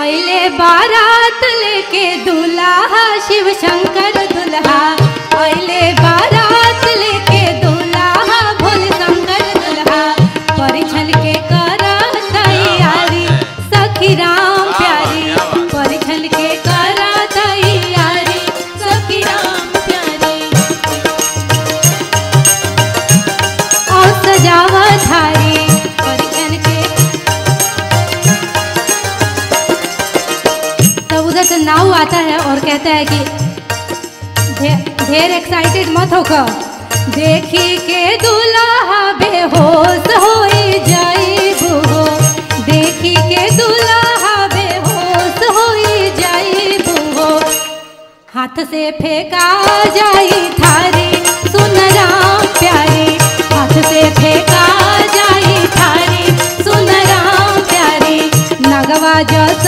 अले बारात लेके दूल्हा शिव शंकर दुल्हा। अले कहता है कि ढेर एक्साइटेड मत होकर देखी के दूल्हा बेहोश हो जाई हो। देखी के दूल्हा बेहोश हो जाई हो। हाथ से फेंका जाई थारी, सुन राम प्यारी। हाथ से फेंका जाई थारी, सुन राम प्यारी। नगवा जसा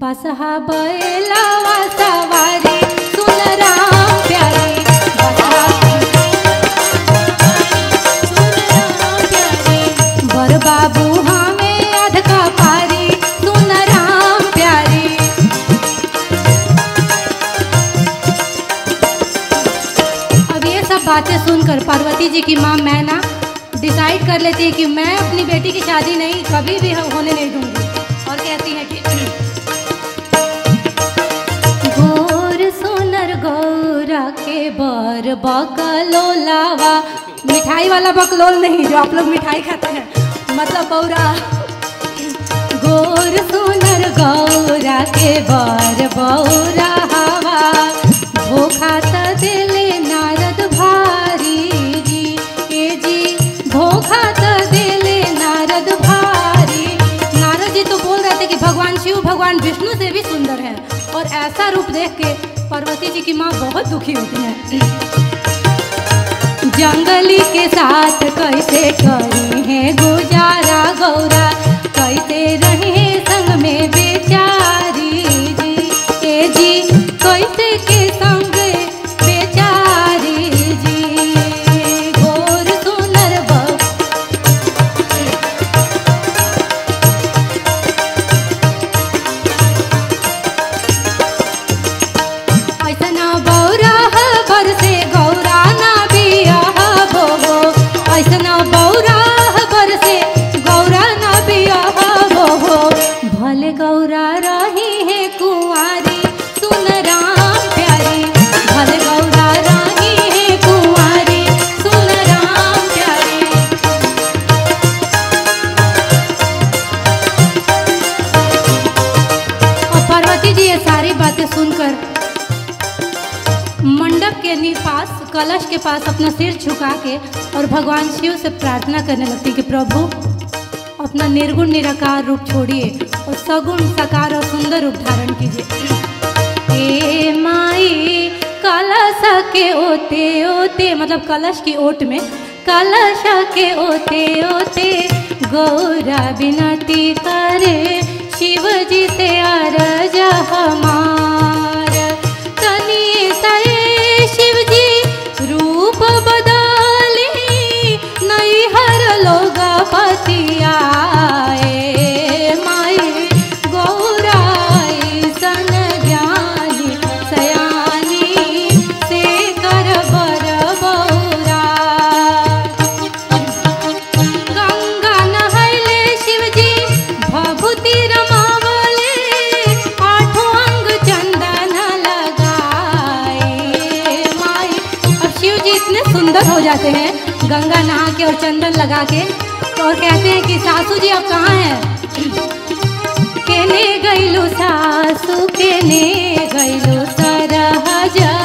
बसहा बैलावा सवारी सुन राम प्यारी बर बाबू हमें अध का पारी, सुन राम प्यारी। अब ये सब बातें सुनकर पार्वती जी की माँ मैना डिसाइड कर लेती है कि मैं अपनी बेटी की शादी नहीं, कभी भी होने नहीं दूँगी। और कहती है कि बर बकलो लावा मिठाई वाला बकलोल नहीं, जो आप लोग मिठाई खाते हैं। मतलब बौरा। गोर सोनर गौरा के बर बौरा हवा। धोखा त दिले नारद भारी जी। ए जी धोखा दिले नारद भारी। नारद जी बोल रहे थे कि भगवान शिव, भगवान विष्णु से भी सुंदर है। और ऐसा रूप देख के पार्वती जी की माँ बहुत दुखी होती है। जंगली के साथ कैसे करी है गुजारा गौरा, कैसे रहे संग में मंडप के नि- पास कलश के पास अपना सिर झुका के और भगवान शिव से प्रार्थना करने लगती कि प्रभु, अपना निर्गुण, निराकार रूप छोड़िए और सगुण, साकार और सुंदर रूप धारण कीजिए। माई, कलश के ओते ओते मतलब कलश की ओट में, कलश के ओते ओते, गौरा विनती करे शिव जी से अरज तैयार हो जाते हैं, गंगा नहा के और चंदन लगा के। और कहते हैं कि, सासू जी, आप कहाँ हैं? गई लो सासू, कहने गईलू सरा जा